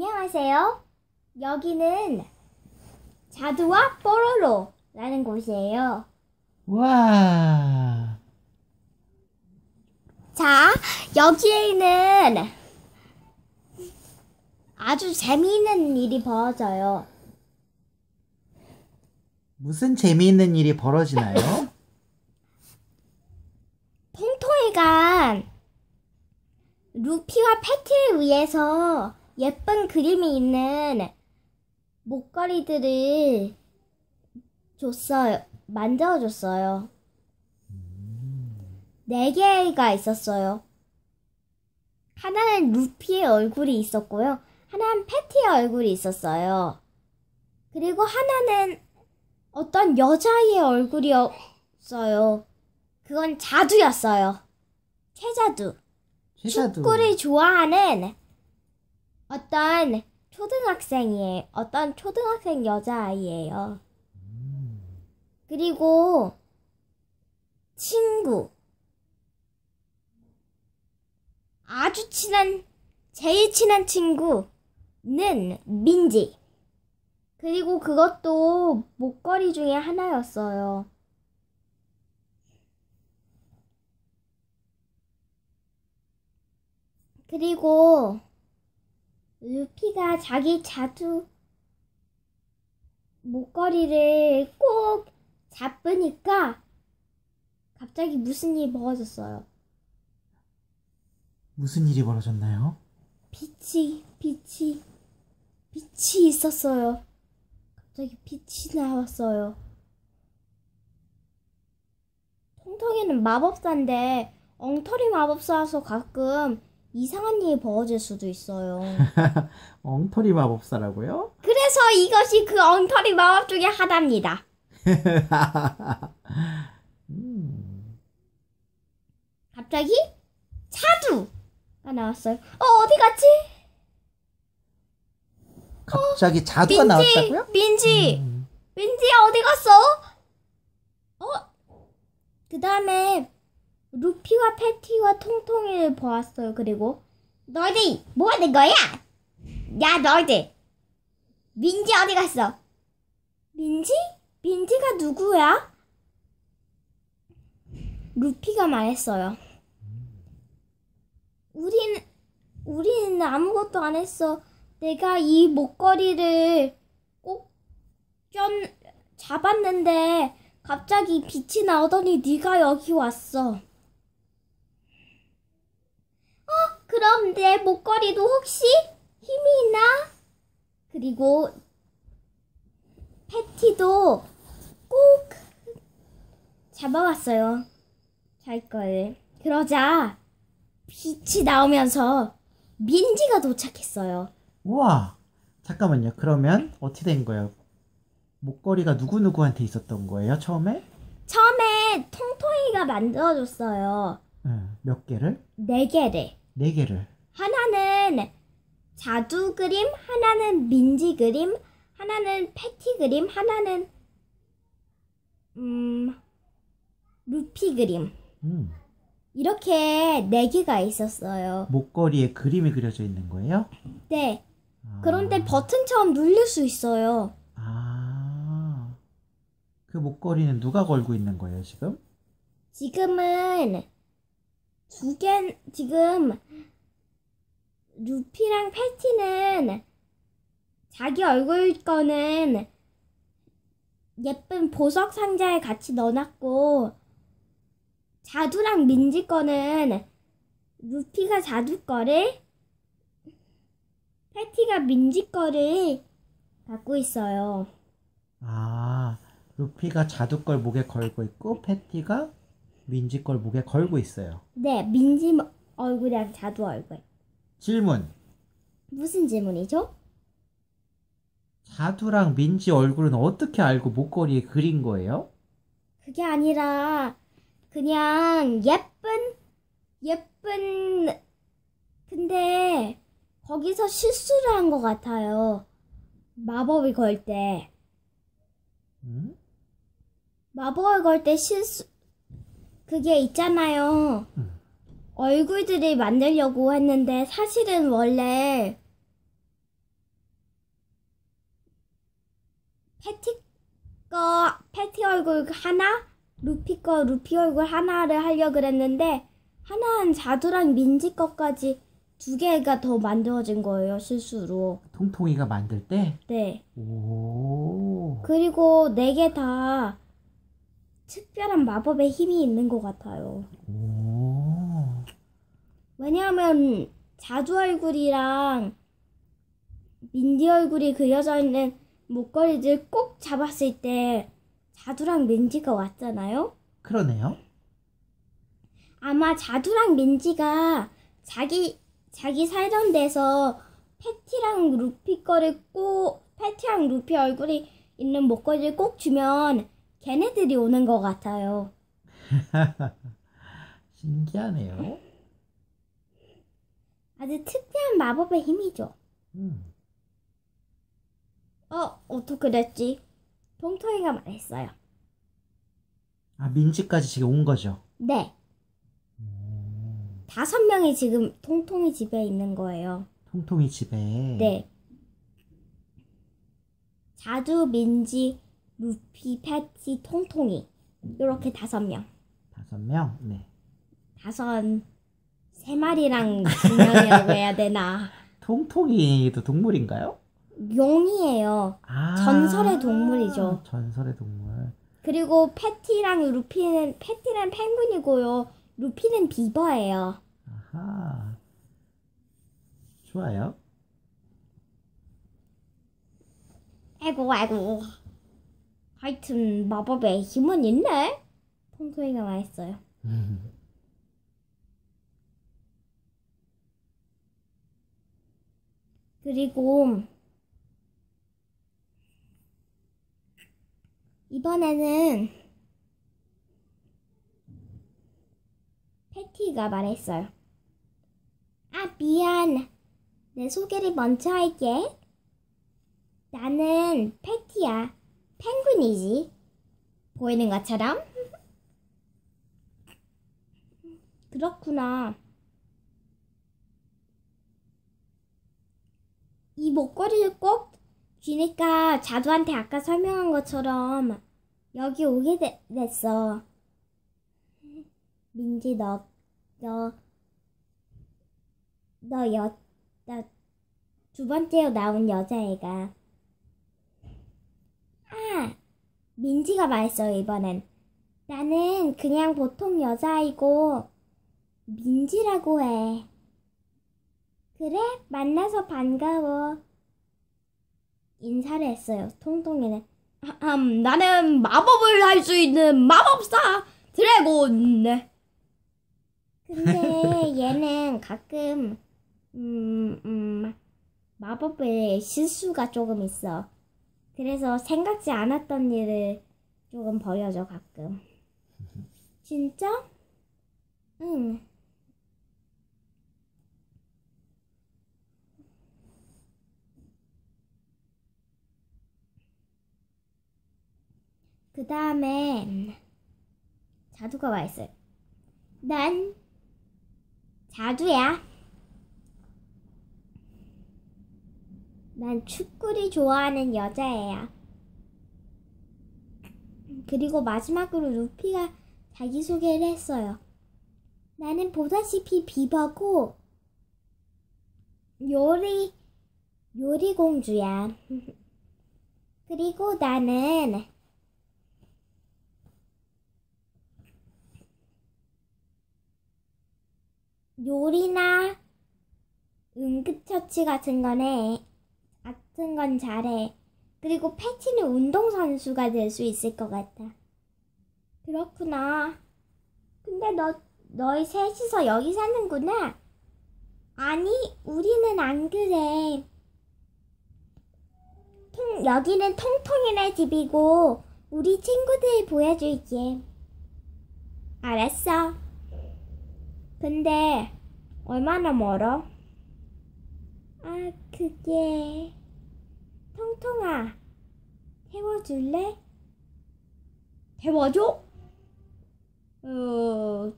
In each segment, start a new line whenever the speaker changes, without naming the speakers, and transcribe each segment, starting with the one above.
안녕하세요. 여기는 자두와 뽀로로라는 곳이에요.
와,
자, 여기에 는 아주 재미있는 일이 벌어져요.
무슨 재미있는 일이 벌어지나요?
통통이가 루피와 패티를 위해서 예쁜 그림이 있는 목걸이들을 줬어요. 만들어줬어요. 네 개가 있었어요. 하나는 루피의 얼굴이 있었고요. 하나는 패티의 얼굴이 있었어요. 그리고 하나는 어떤 여자의 얼굴이었어요. 그건 자두였어요. 최자두.
최자도.
축구를 좋아하는 어떤 초등학생이에요. 어떤 초등학생 여자아이예요. 그리고 친구. 아주 친한, 제일 친한 친구는 민지. 그리고 그것도 목걸이 중에 하나였어요. 그리고 루피가 자기 자두 목걸이를 꼭 잡으니까 갑자기 무슨 일이 벌어졌어요.
무슨 일이 벌어졌나요?
빛이, 빛이, 빛이 있었어요. 갑자기 빛이 나왔어요. 통통이는 마법사인데 엉터리 마법사라서 가끔 이상한 일이 벌어질 수도 있어요.
엉터리 마법사라고요?
그래서 이것이 그 엉터리 마법 중에 하나입니다.
음,
갑자기 자두가 나왔어요. 어 어디 갔지?
갑자기 자두가 나왔다고요?
민지,
음,
민지야 어디 갔어? 어? 그 다음에 루피와 패티와 통통이를 보았어요. 그리고 너희들 뭐 하는 거야? 야 너희들 민지 어디 갔어? 민지? 민지가 누구야? 루피가 말했어요. 우린 우리는 아무것도 안 했어. 내가 이 목걸이를 꼭전 잡았는데 갑자기 빛이 나오더니 네가 여기 왔어. 어? 그럼 내 목걸이도 혹시 힘이 있나? 그리고 패티도 꼭 잡아왔어요. 자기 거를. 그러자 빛이 나오면서 민지가 도착했어요.
우와, 잠깐만요. 그러면 어떻게 된 거예요? 목걸이가 누구누구한테 있었던 거예요, 처음에?
처음에 통통이가 만들어줬어요.
응, 몇 개를?
네 개를.
네 개를.
하나는 자두 그림, 하나는 민지 그림, 하나는 패티 그림, 하나는 음 루피 그림.
음,
이렇게 네 개가 있었어요.
목걸이에 그림이 그려져 있는 거예요?
네.
아,
그런데 버튼처럼 누를 수 있어요.
아, 그 목걸이는 누가 걸고 있는 거예요, 지금?
지금은 두 개, 지금 루피랑 패티는 자기 얼굴 거는 예쁜 보석 상자에 같이 넣어놨고 자두랑 민지 거는 루피가 자두 거를 패티가 민지 거를 갖고 있어요.
아, 루피가 자두 걸 목에 걸고 있고, 패티가 민지 걸 목에 걸고 있어요.
네, 민지 얼굴이랑 자두 얼굴.
질문.
무슨 질문이죠?
자두랑 민지 얼굴은 어떻게 알고 목걸이에 그린 거예요?
그게 아니라 그냥 예쁜 예쁜 근데 거기서 실수를 한 것 같아요. 마법을 걸 때.
음?
마법을 걸 때 실수 그게 있잖아요.
음.
얼굴들을 만들려고 했는데 사실은 원래 패티 거 패티 얼굴 하나, 루피 거 루피 얼굴 하나를 하려 그랬는데 하나는 자두랑 민지 거까지 두 개가 더 만들어진 거예요 실수로.
통통이가 만들 때?
네.
오.
그리고 네 개 다 특별한 마법의 힘이 있는 것 같아요.
오.
왜냐하면 자두 얼굴이랑 민지 얼굴이 그려져 있는 목걸이를 꼭 잡았을 때 자두랑 민지가 왔잖아요.
그러네요.
아마 자두랑 민지가 자기 자기 살던 데서 패티랑 루피 거를 꼭 패티랑 루피 얼굴이 있는 목걸이를 꼭 주면 걔네들이 오는 것 같아요.
신기하네요.
아주 특별한 마법의 힘이죠.
음.
어, 어떻게 됐지? 통통이가 말했어요.
아, 민지까지 지금 온 거죠?
네,
오.
다섯 명이 지금 통통이 집에 있는 거예요.
통통이 집에.
네. 자두, 민지, 루피, 패티, 통통이. 이렇게 다섯 명.
다섯 명? 네.
다섯, 세 마리랑 두 명이라고 해야 되나.
통통이도 동물인가요?
용이에요.
아.
전설의 동물이죠.
전설의 동물.
그리고 패티랑 루피는, 패티는 펭귄이고요. 루피는 비버예요.
아하. 좋아요.
아이고, 아이고. 하여튼, 마법의 힘은 있네? 통통이가 말했어요.
음.
그리고 이번에는 패티가 말했어요. 아, 미안. 내 소개를 먼저 할게. 나는 패티야. 펭귄이지. 보이는 것처럼? 그렇구나. 이 목걸이를 꼭 쥐니까 자두한테 아까 설명한 것처럼 여기 오게 되- 됐어. 민지 너, 너, 너 여, 나 두 번째로 나온 여자애가. 아, 민지가 말했어요, 이번엔. 나는 그냥 보통 여자아이고, 민지라고 해. 그래? 만나서 반가워. 인사를 했어요. 통통이는. 아, 음, 나는 마법을 할 수 있는 마법사 드래곤. 근데 얘는 가끔 음, 음, 마법에 실수가 조금 있어. 그래서 생각지 않았던 일을 조금 벌여줘 가끔. 진짜? 응. 그 다음에 자두가 와 있어요. 난 자두야. 난 축구를 좋아하는 여자애야. 그리고 마지막으로 루피가 자기소개를 했어요. 나는 보다시피 비버고 요리 요리 공주야. 그리고 나는 요리나 응급처치 같은 거네. 같은 건 잘해. 그리고 패티는 운동선수가 될 수 있을 것 같아. 그렇구나. 근데 너, 너희 셋이서 여기 사는구나. 아니, 우리는 안 그래. 통, 여기는 통통이네 집이고, 우리 친구들 보여줄게. 알았어. 근데, 얼마나 멀어? 아, 그게... 통통아, 태워줄래? 태워줘? 어,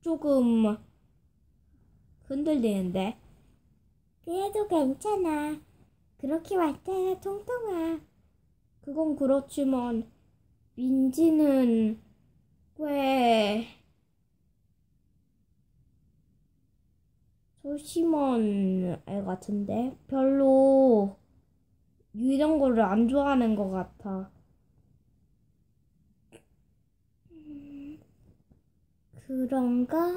조금 흔들리는데. 그래도 괜찮아. 그렇게 왔잖아, 통통아. 그건 그렇지만 민지는 꽤 소심한 애 같은데 별로 이런 거를 안 좋아하는 것 같아. 음, 그런가?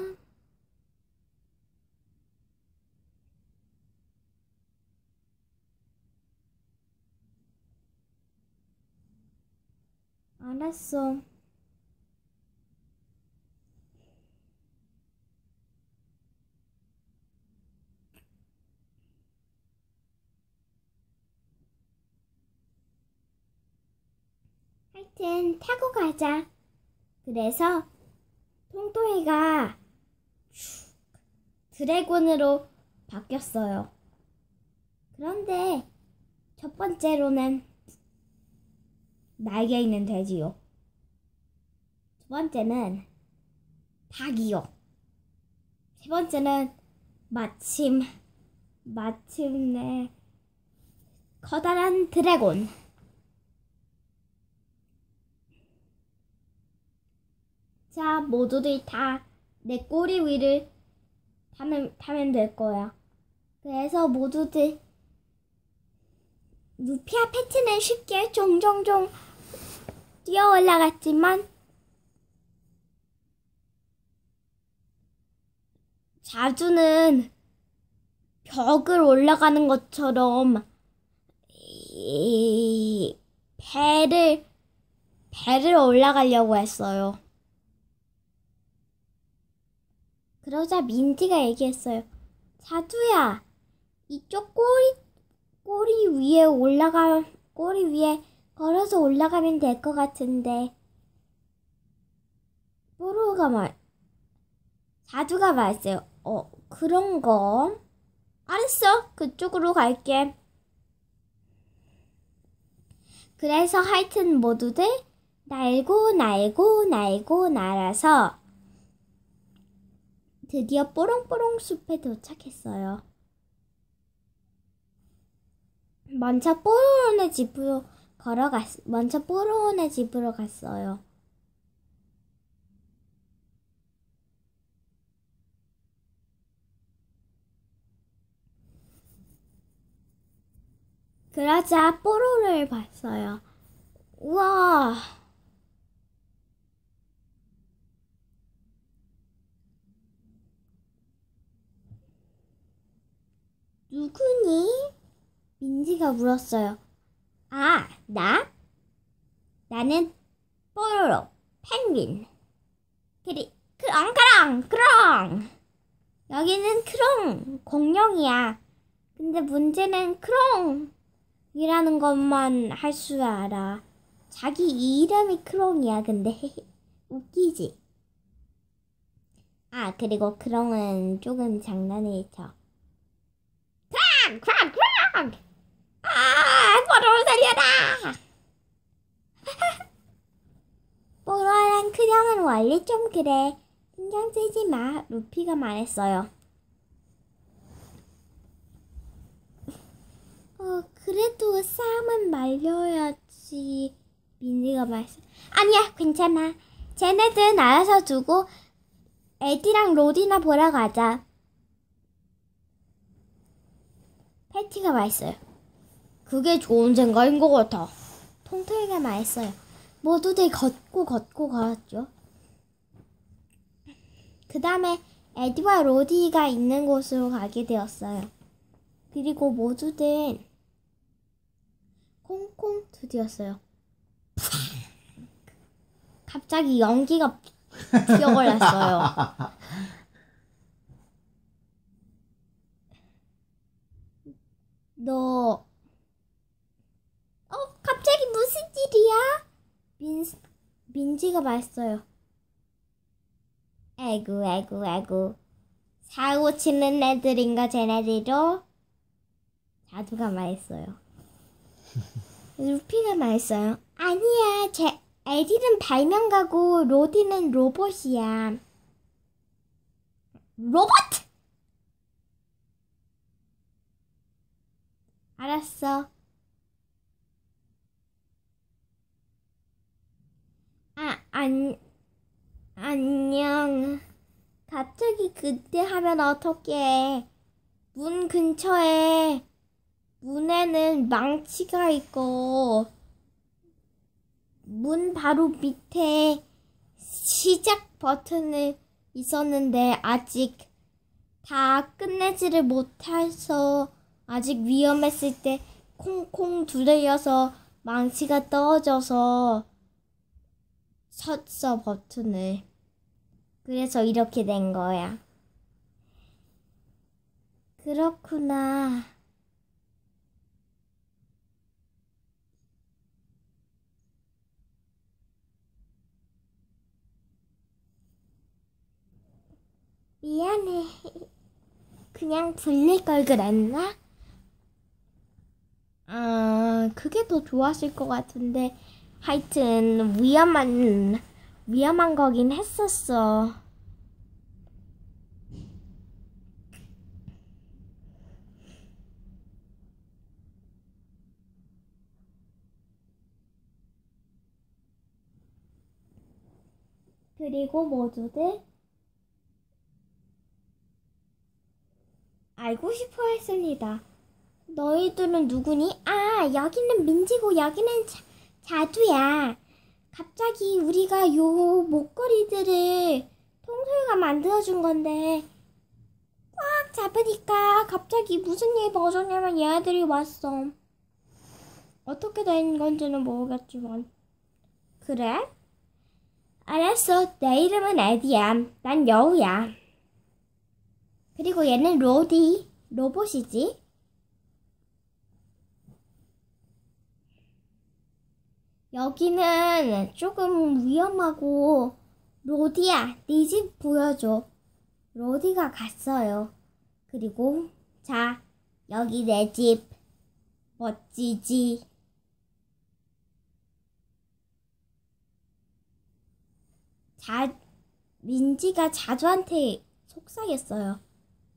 알았어. 하여튼 타고 가자. 그래서 통통이가 슉 드래곤으로 바뀌었어요. 그런데 첫 번째로는 날개 있는 돼지요. 두 번째는 닭이요. 세 번째는 마침 마침내 커다란 드래곤. 자, 모두들 다 내 꼬리 위를 타면, 타면 될 거야. 그래서 모두들 루피아 패티는 쉽게 종종종 뛰어 올라갔지만 자주는 벽을 올라가는 것처럼 이 배를 배를 올라가려고 했어요. 그러자 민지가 얘기했어요. 자두야, 이쪽 꼬리 꼬리 위에 올라가 꼬리 위에 걸어서 올라가면 될 것 같은데. 뽀로가 말 자두가 말했어요. 어 그런 거. 알았어. 그쪽으로 갈게. 그래서 하여튼 모두들 날고 날고 날고 날아서 드디어 뽀롱뽀롱 숲에 도착했어요. 먼저 뽀로로네 집으로 걸어갔, 먼저 뽀로로네 집으로 갔어요. 그러자 뽀로로를 봤어요. 우와! 누구니? 민지가 물었어요. 아, 나? 나는 뽀로로, 펭귄. 그리, 크렁크렁, 크렁! 여기는 크롱, 공룡이야. 근데 문제는 크롱 이라는 것만 할 줄 알아. 자기 이름이 크롱이야, 근데. 웃기지? 아, 그리고 크롱은 조금 장난을 쳐. 크롱, 크롱, 크롱! 아, 뽀로로 살려라! 뽀로로랑 크롱은 원래 좀 그래. 신경 쓰지 마. 루피가 말했어요. 어, 그래도 싸움은 말려야지. 민지가 말했어. 아니야, 괜찮아. 쟤네들 알아서 두고 에디랑 로디나 보러 가자. 패티가 말했어요. 그게 좋은 생각인 것 같아. 통통이가 말했어요. 모두들 걷고 걷고 걸었죠. 그 다음에 에디와 로디가 있는 곳으로 가게 되었어요. 그리고 모두들 콩콩 두드렸어요. 갑자기 연기가 튀어올랐어요. 너, 어, 갑자기 무슨 일이야? 민, 민지가 말했어요. 아이고, 아이고, 아이고. 사고 치는 애들인가, 쟤네들도? 자두가 말했어요. 루피가 말했어요. 아니야, 제, 에디는 발명가고, 로디는 로봇이야. 로봇! 알았어. 안, 안녕. 갑자기 그때 하면 어떡해. 문 근처에 문에는 망치가 있고 문 바로 밑에 시작 버튼이 있었는데 아직 다 끝내지를 못해서 아직 위험했을 때 콩콩 두드려서 망치가 떨어져서 섰어 버튼을. 그래서 이렇게 된 거야. 그렇구나. 미안해. 그냥 불릴 걸 그랬나? 아, 그게 더 좋았을 것 같은데. 하여튼, 위험한, 위험한 거긴 했었어. 그리고 모두들 알고 싶어 했습니다. 너희들은 누구니? 아, 여기는 민지고 여기는 자, 자두야. 갑자기 우리가 요 목걸이들을 통솔가 만들어준 건데 꽉 잡으니까 갑자기 무슨 일이 벌어졌냐면 얘네들이 왔어. 어떻게 된 건지는 모르겠지만. 그래? 알았어. 내 이름은 에디야. 난 여우야. 그리고 얘는 로디. 로봇이지. 여기는 조금 위험하고 로디야, 네 집 보여줘. 로디가 갔어요. 그리고 자, 여기 내 집. 멋지지? 자, 민지가 자두한테 속삭였어요.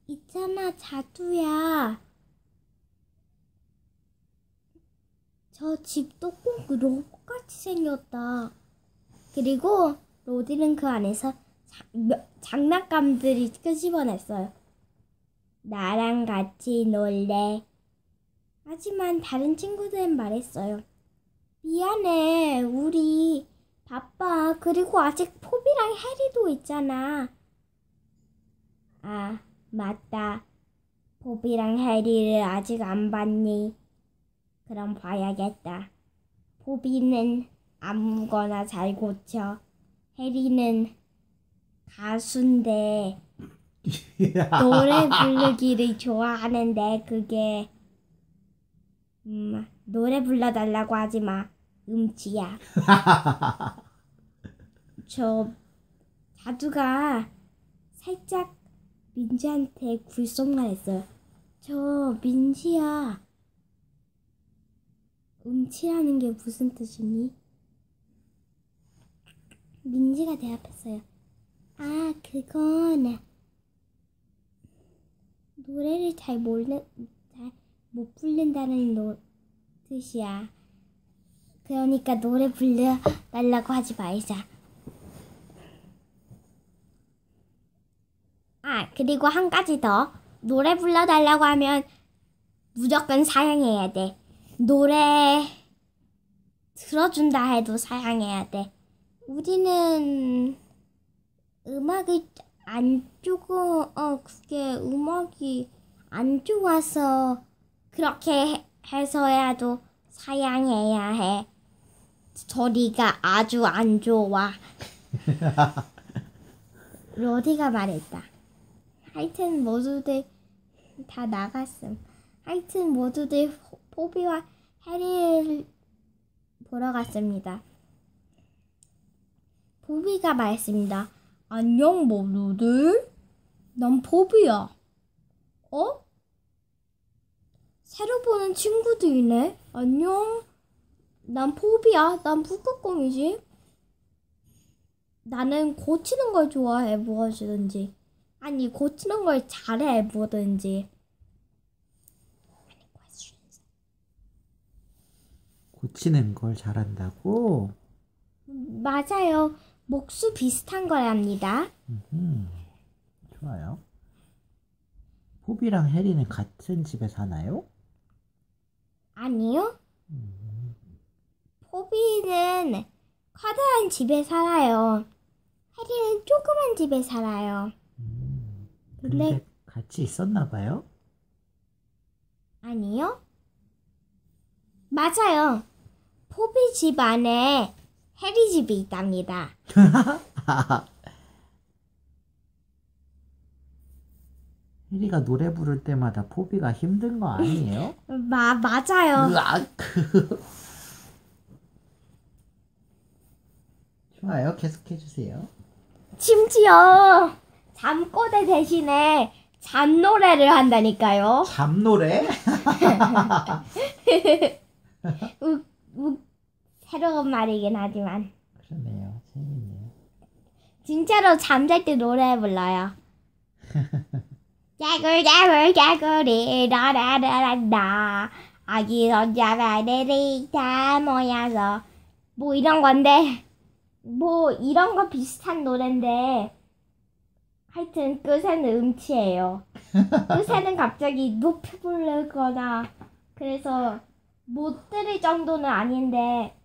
있잖아, 자두야. 저 집도 꼭 로봇같이 생겼다. 그리고 로디는 그 안에서 자, 며- 장난감들이 끄집어냈어요. 나랑 같이 놀래. 하지만 다른 친구들은 말했어요. 미안해, 우리 바빠. 그리고 아직 포비랑 해리도 있잖아. 아, 맞다. 포비랑 해리를 아직 안 봤니? 그럼 봐야겠다. 포비는 아무거나 잘 고쳐. 해리는 가수인데 노래 부르기를 좋아하는데 그게 음, 노래 불러달라고 하지 마. 음치야. 저 자두가 살짝 민지한테 굴속말 했어요. 저 민지야. 음치라는 게 무슨 뜻이니? 민지가 대답했어요. 아, 그건 노래를 잘 모르는 잘못 부른다는 노, 뜻이야. 그러니까 노래 불러 달라고 하지 말자. 아, 그리고 한 가지 더. 노래 불러 달라고 하면 무조건 사양해야 돼. 노래 들어준다 해도 사양해야 돼. 우리는 음악이 안 좋고, 어, 그게 음악이 안 좋아서 그렇게 해- 해서라도 사양해야 해. 소리가 아주 안 좋아. 로디가 말했다. 하여튼 모두들 다 나갔음. 하여튼 모두들 포- 포비와 해리를 보러 갔습니다. 포비가 말했습니다. 안녕 모두들. 난 포비야. 어? 새로 보는 친구들이네. 안녕. 난 포비야. 난 북극곰이지. 나는 고치는 걸 좋아해 무엇이든지. 아니 고치는 걸 잘해 뭐든지.
고치는 걸 잘한다고?
맞아요. 목수 비슷한 거랍니다.
음, 좋아요. 포비랑 해리는 같은 집에 사나요?
아니요. 포비는 커다란 집에 살아요. 해리는 조그만 집에 살아요.
근데
근데
같이 있었나 봐요?
아니요. 맞아요. 포비 집 안에 해리 집이 있답니다.
해리가 노래 부를 때마다 포비가 힘든 거 아니에요?
마, 맞아요.
으악! 좋아요. 계속해 주세요.
심지어 잠꼬대 대신에 잠노래를 한다니까요.
잠노래?
새로운 말이긴 하지만
그러네요. 재밌네요.
진짜로 잠잘 때 노래 불러요. 야굴야굴 야굴이 라라라라라 아기 손자발들이 다 모여서 뭐 이런 건데 뭐 이런 거 비슷한 노래인데 하여튼 끝에는 음치예요. 끝에는 갑자기 높이 부르거나 그래서 못 들을 정도는 아닌데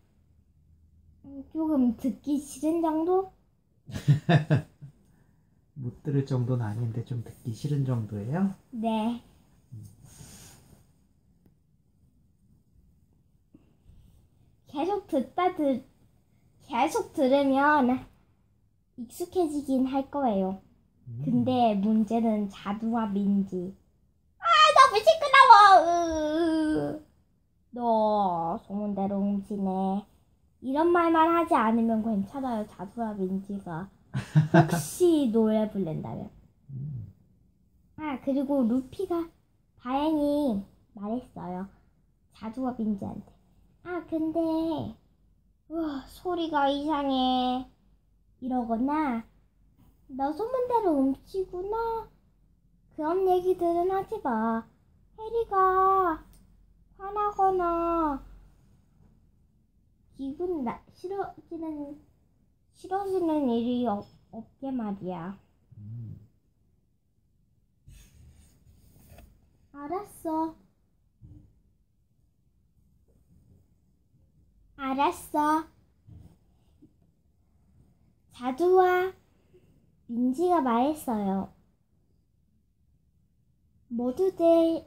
조금 듣기 싫은 정도?
못 들을 정도는 아닌데 좀 듣기 싫은 정도예요?
네. 계속 듣다 들 계속 들으면 익숙해지긴 할 거예요. 근데 문제는 자두와 민지. 아 너무 시끄러워. 으. 너 소문대로 훔치네. 이런 말만 하지 않으면 괜찮아요. 자두와 민지가 혹시 노래 부른다면. 아, 그리고 루피가 다행히 말했어요. 자두와 민지한테. 아, 근데, 우와, 소리가 이상해. 이러거나, 너 소문대로 훔치구나. 그런 얘기들은 하지 마. 해리가 화나거나, 기분 나, 싫어지는, 싫어지는 일이 없, 없게 말이야. 알았어. 알았어. 자두와 민지가 말했어요. 모두들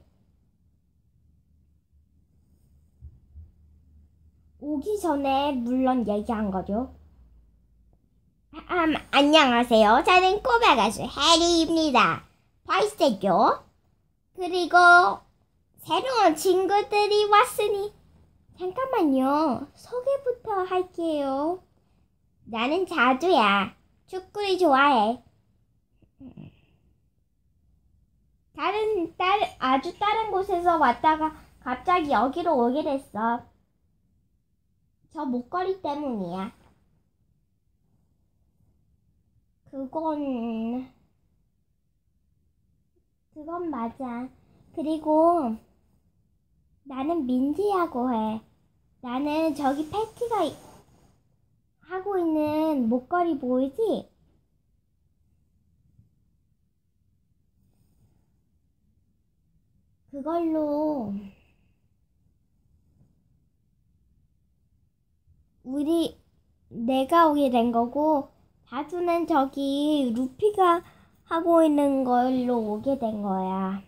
오기 전에 물론 얘기한 거죠. 아, 음, 안녕하세요. 저는 꼬마 가수 해리입니다. 바이스죠? 그리고 새로운 친구들이 왔으니 잠깐만요. 소개부터 할게요. 나는 자두야. 축구를 좋아해. 다른 다른 아주 다른 곳에서 왔다가 갑자기 여기로 오게 됐어. 저 목걸이 때문이야. 그건 그건 맞아. 그리고 나는 민지하고 해. 나는 저기 패티가 이- 하고 있는 목걸이 보이지? 그걸로 우리 내가 오게 된 거고 다수는 저기 루피가 하고 있는 걸로 오게 된 거야.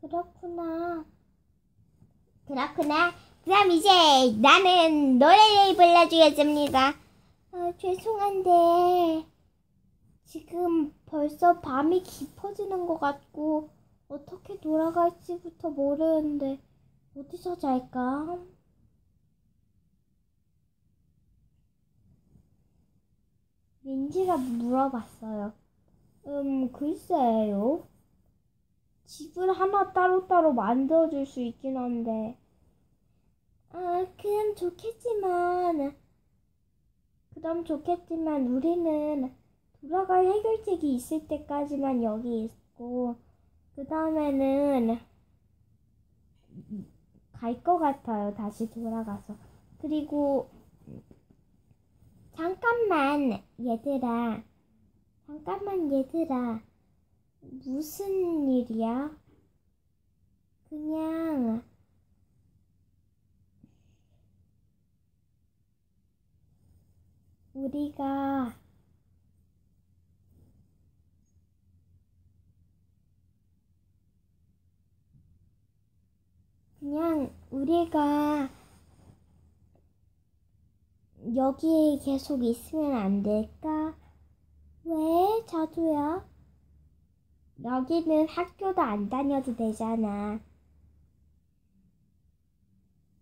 그렇구나. 그렇구나. 그럼 이제 나는 노래를 불러주겠습니다. 아, 죄송한데 지금 벌써 밤이 깊어지는 것 같고 어떻게 돌아갈지부터 모르는데 어디서 잘까? 민지가 물어봤어요. 음, 글쎄요. 집을 하나 따로따로 만들어줄 수 있긴 한데. 아, 그럼 좋겠지만. 그럼 좋겠지만 우리는 돌아갈 해결책이 있을 때까지만 여기 있고, 그 다음에는 갈 것 같아요. 다시 돌아가서. 그리고 잠깐만 얘들아. 잠깐만 얘들아. 무슨 일이야? 그냥 우리가 그냥 우리가 여기에 계속 있으면 안 될까? 왜, 자두야? 여기는 학교도 안 다녀도 되잖아.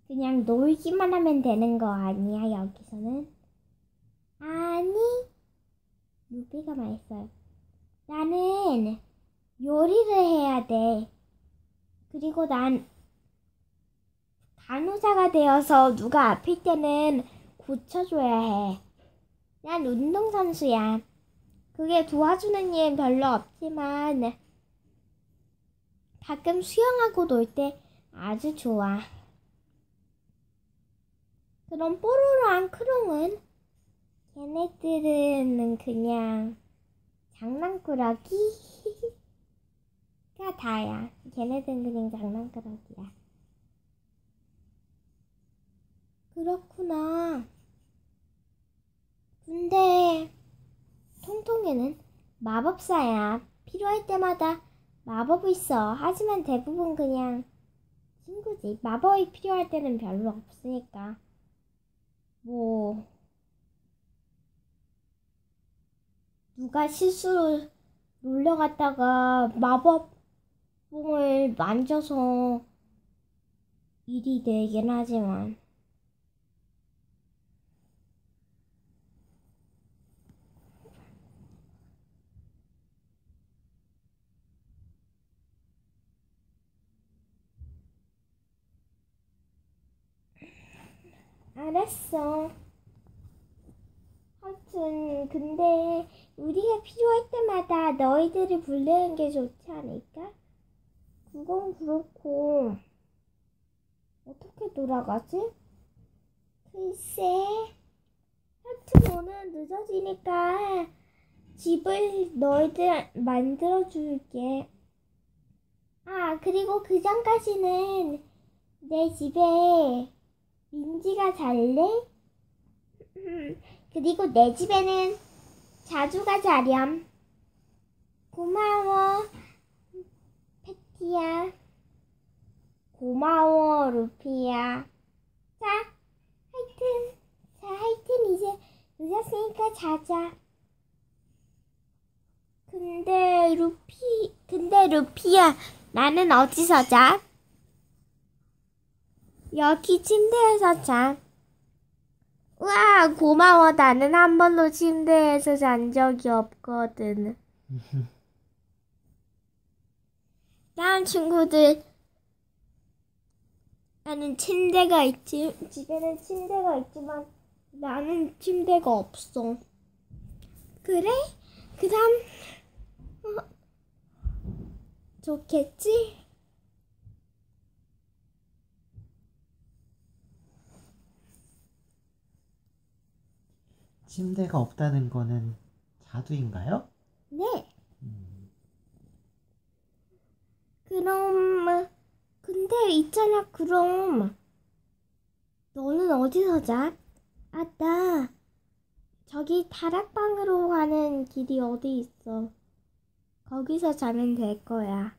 그냥 놀기만 하면 되는 거 아니야, 여기서는? 아니, 루비가 말했어요. 나는 요리를 해야 돼. 그리고 난 간호사가 되어서 누가 아플 때는 고쳐줘야 해. 난 운동선수야. 그게 도와주는 일 별로 없지만 가끔 수영하고 놀 때 아주 좋아. 그럼 뽀로로랑 크롱은? 걔네들은 그냥 장난꾸러기가 다야. 걔네들은 그냥 장난꾸러기야. 그렇구나. 근데 통통이는 마법사야. 필요할 때마다 마법을 써. 하지만 대부분 그냥 친구지. 마법이 필요할 때는 별로 없으니까. 뭐 누가 실수로 놀려갔다가 마법봉을 만져서 일이 되긴 하지만 알았어. 하여튼 근데 우리가 필요할 때마다 너희들을 부르는 게 좋지 않을까? 그건 그렇고 어떻게 돌아가지? 글쎄 하여튼 오늘 늦어지니까 집을 너희들 만들어 줄게. 아 그리고 그 전까지는 내 집에 민지가 잘래? 그리고 내 집에는 자주 가 자렴. 고마워, 패티야. 고마워, 루피야. 자, 하여튼, 자, 하여튼 이제 늦었으니까 자자. 근데 루피, 근데 루피야, 나는 어디서 자? 여기 침대에서 자. 우와, 고마워. 나는 한 번도 침대에서 잔 적이 없거든. 다른 친구들, 나는 침대가 있지, 집에는 침대가 있지만 나는 침대가 없어. 그래? 그 다음, 어, 좋겠지?
침대가 없다는 거는 자두인가요?
네.
음,
그럼, 근데 있잖아, 그럼. 너는 어디서 자? 아따, 저기 다락방으로 가는 길이 어디 있어? 거기서 자면 될 거야.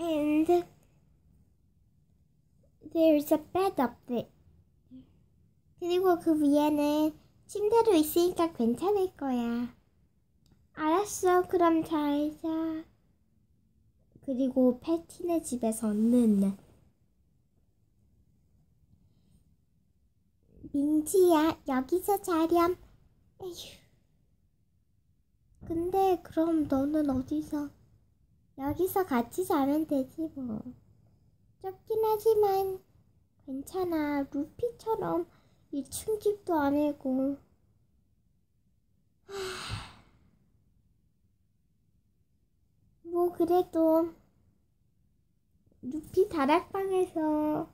And there's a bed up there. 그리고 그 위에는 침대도 있으니까 괜찮을 거야. 알았어, 그럼 잘 자. 그리고 패티네 집에서는 민지야, 여기서 자렴. 에휴. 근데 그럼 너는 어디서? 여기서 같이 자면 되지 뭐. 좁긴 하지만 괜찮아. 루피처럼 2층 집도 아니고. 하... 뭐 그래도 루피 다락방에서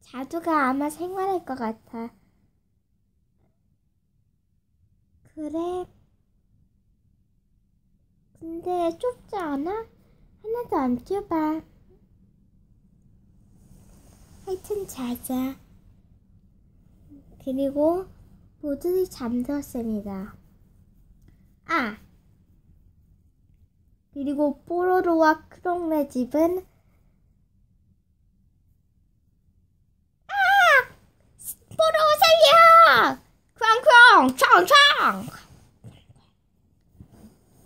자두가 아마 생활할 것 같아. 그래. 근데 좁지 않아? 하나도 안 좁아. 하여튼 자자. 그리고 모두 잠들었습니다. 아! 그리고 뽀로로와 크롱네 집은 아! 뽀로로 살려! 쾅쾅! 창창!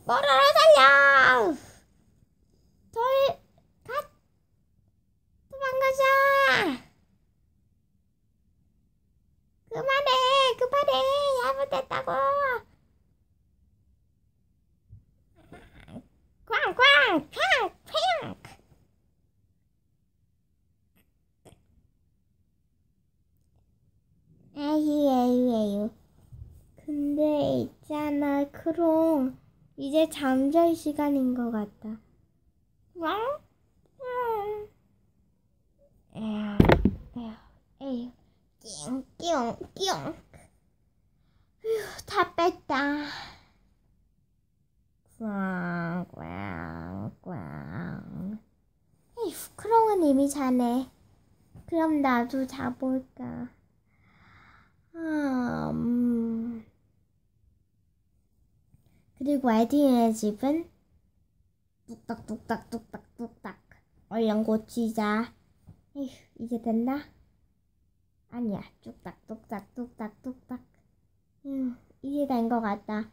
뽀로로 살려! 저희 가 도망가자! 그만해! 그만해! 잘못했다고! 쾅쾅! 쾅! 쾅! 에휴 에휴 에휴 근데 있잖아 크롱 이제 잠잘 시간인 것 같다 응? 응. 에휴 에휴 에휴 낑낑낑 휴, 다 뺐다 꽝 꽝 꽝 에휴 크롱은 이미 자네 그럼 나도 자볼까 아, 음. 그리고 에디의 집은 뚝딱 뚝딱 뚝딱 뚝딱. 얼른 고치자. 에휴 이제 됐나? 아니야 뚝딱 뚝딱 뚝딱 뚝딱. 음, 이제 된 것 같다.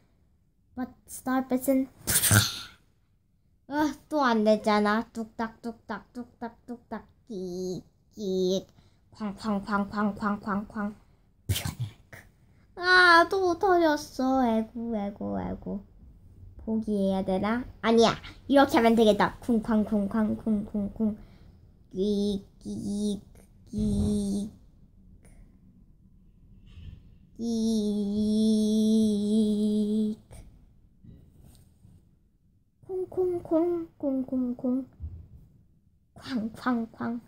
But Starbit은 아, 또안 됐잖아. 뚝딱 뚝딱 뚝딱 뚝딱. 끼끼 쾅쾅쾅쾅쾅쾅쾅 아, 또 터졌어. 에구, 에구, 에구. 포기해야 되나? 아니야. 이렇게 하면 되겠다. 쿵쾅, 쿵쾅, 쿵, 쿵, 쿵. 끼, 끼, 끼. 끼. 콩, 콩, 콩, 콩, 콩, 콩. 쾅, 쾅, 쾅.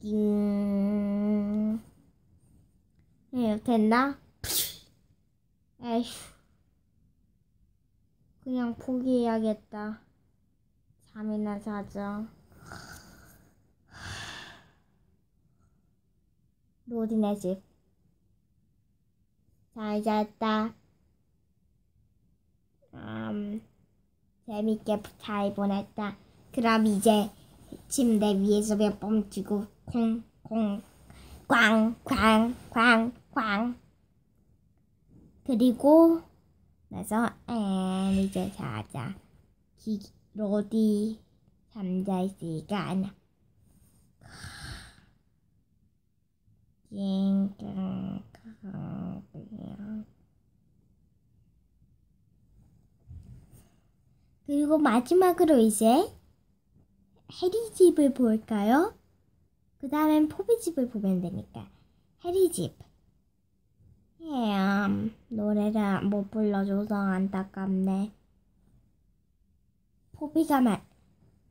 띵. 예, 됐나? 에휴. 그냥 포기해야겠다. 잠이나 자자. 로디네 집. 잘 잤다. 음, 재밌게 잘 보냈다. 그럼 이제 침대 위에서 몇 번 치고 콩, 콩, 꽝, 꽝, 꽝, 꽝. 그리고 나서 엠 이제 자자. 기, 로디 잠잘 시간. 그리고 마지막으로 이제 해리 집을 볼까요? 그 다음엔 포비 집을 보면 되니까 해리 집. 예, 음, 노래를 못 불러줘서 안타깝네. 포비가 말,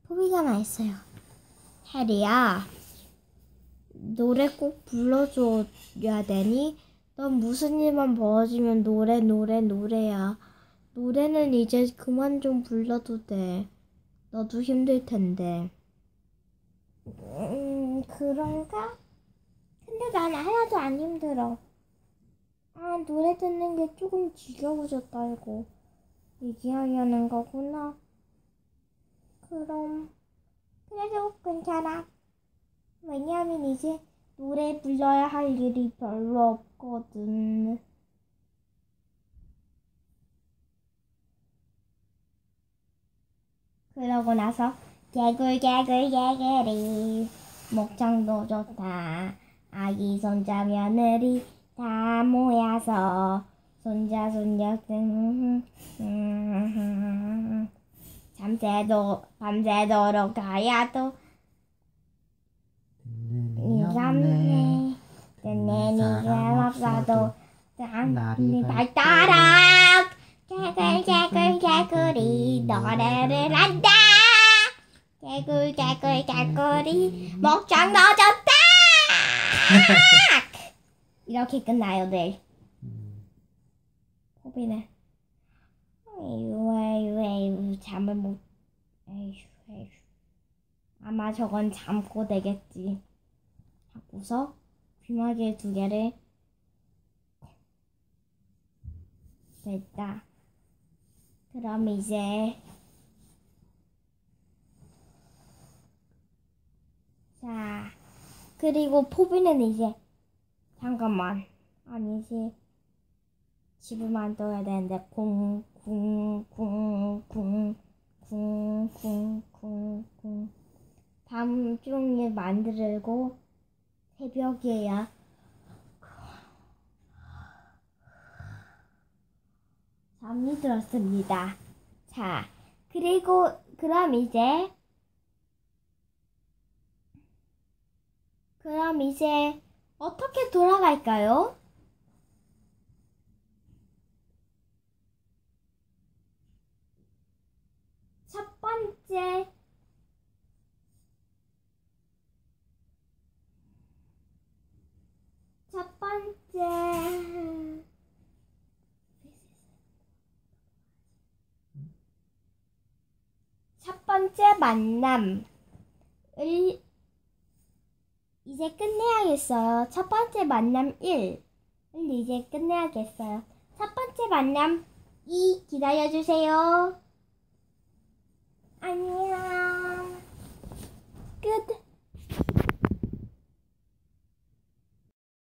포비가 말했어요. 해리야, 노래 꼭 불러줘야 되니? 넌 무슨 일만 벌어지면 노래, 노래, 노래야. 노래는 이제 그만 좀 불러도 돼. 너도 힘들 텐데. 음, 그런가? 근데 난 하나도 안 힘들어. 아, 노래 듣는 게 조금 지겨워졌다, 이거. 얘기하려는 거구나. 그럼, 그래도 괜찮아. 왜냐하면 이제 노래 불러야 할 일이 별로 없거든. 그러고 나서 개굴 개굴 개굴이 목청도 좋다. 아기 손자 며느리 다 모여서 손자 손녀 등 밤새도 밤새도록 가야도.
듣는 이
네가
없네
없네 듣는 네가 없어도
날이
땀이 발따라 개굴 개굴 개굴이 노래를 한다. 개굴 개굴 개굴이 목장 넣어줬다 이렇게 끝나요 늘
음,
호비는 에휴 에휴 에휴 잠을 못 에휴 에휴. 아마 저건 잠꼬 되겠지. 하고서 귀마개 두 개를 됐다. 그럼 이제 자 그리고 포비는 이제 잠깐만. 아니지. 집을 만들어야 되는데 쿵 쿵 쿵 쿵 쿵 쿵 쿵쿵 밤중에 만들고 새벽에야 잠이 들었습니다. 자, 그리고 그럼 이제 그럼 이제 어떻게 돌아갈까요? 첫 번째. 첫 번째. 첫 번째 만남 을 이제 끝내야겠어요. 첫 번째 만남 1. 이제 끝내야겠어요. 첫 번째 만남 2 기다려주세요. 안녕. 끝.